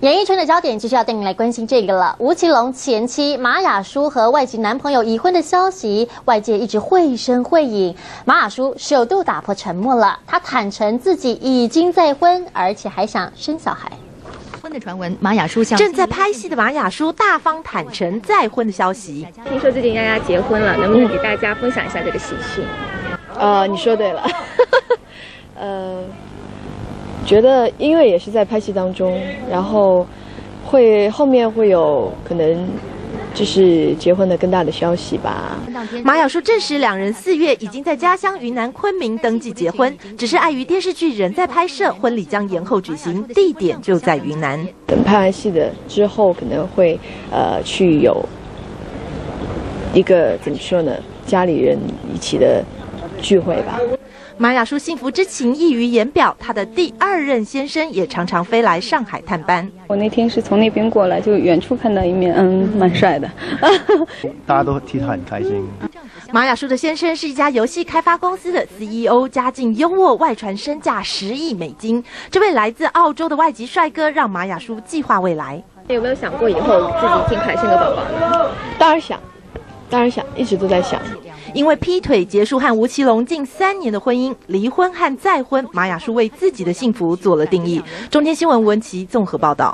演艺圈的焦点就是要带你来关心这个了。吴奇隆前妻马雅舒和外籍男朋友已婚的消息，外界一直绘声绘影。马雅舒首度打破沉默了，她坦诚自己已经再婚，而且还想生小孩。婚的传闻，马雅舒向正在拍戏的马雅舒大方坦诚再婚的消息。听说最近丫丫结婚了，能不能给大家分享一下这个喜讯？呃，你说对了，呃。觉得因为也是在拍戏当中，然后会后面会有可能就是结婚的更大的消息吧。马雅舒证实，两人四月已经在家乡云南昆明登记结婚，只是碍于电视剧仍在拍摄，婚礼将延后举行，地点就在云南。等拍完戏的之后，可能会呃去有一个怎么说呢，家里人一起的聚会吧。马雅舒幸福之情溢于言表，她的第二任先生也常常飞来上海探班。我那天是从那边过来，就远处看到一面，嗯，蛮帅的。大家都替他很开心。马雅舒的先生是一家游戏开发公司的 CEO，家境优渥，外传身价十亿美金。这位来自澳洲的外籍帅哥让马雅舒计划未来。有没有想过以后自己尽快生个宝宝呢？当然想，当然想，一直都在想。因为劈腿结束和吴奇隆近三年的婚姻，离婚和再婚，马雅舒为自己的幸福做了定义。中天新闻文琪综合报道。